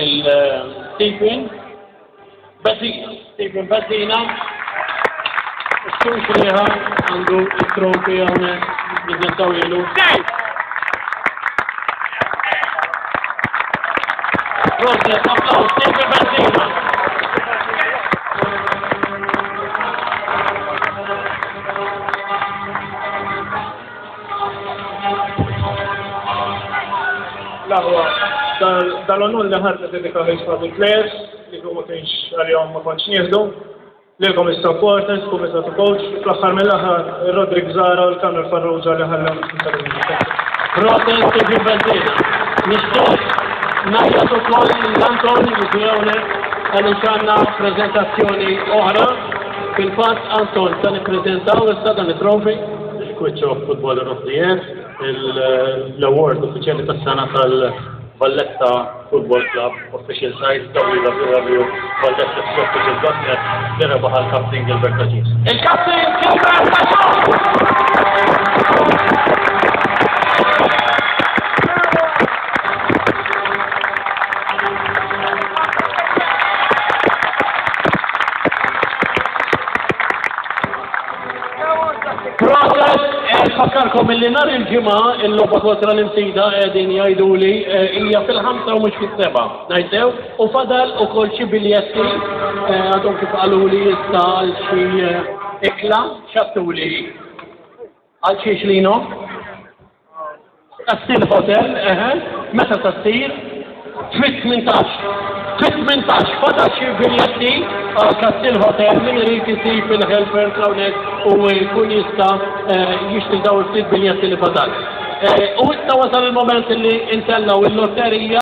التكوين بسيطة تكوين بسيطة Słyszę jechał, andu i trąby one nie znacały lub. Proszę, aplauz, tylko benzyna. Brawo. tal-onur li ħadna dedika ħisma bil-players, li kum kienx għal-jom ma konċ njizdu, li kum supporters kum iżat coach, fl-axar mill-axar Rodrik Zara u l-Kamil Farrugia li ħallam. Protest u bil-bandiet, nishtox, tu kol l-Antoni u t-jewnek, għal-inxanna prezentazzjoni oħra, fil-fat Anton ta' niprezentaw issa dan it-trofi. Quick Footballer of the Year, l-award uffiċjali tas-sena tal- Valletta Football Club official site www.vallettasportfishers.net li rebaħ il-Captain Gilbert Raġis. Il-Captain Gilbert Process Fakkarkom illi nar il ġima il-logħba kontra l-imsida għedin jajdu li eh, hija fil-ħamsa u mux fil seba Najdew, u fadal ukoll xi biljetti eh, għadhom kif għallu li jista għalċi eh, ikla xattuli li għalċi xlino. Tassil hotel, eħe, meta tassir? 18. 18, fadal xie biljetti għal Kastil Hotel min irid isir fil-Helper klawnet u jkun jista eh, jixtri daw il-ftit biljetti li fadal. Eh, u jista wasal il-moment li u il-lotterija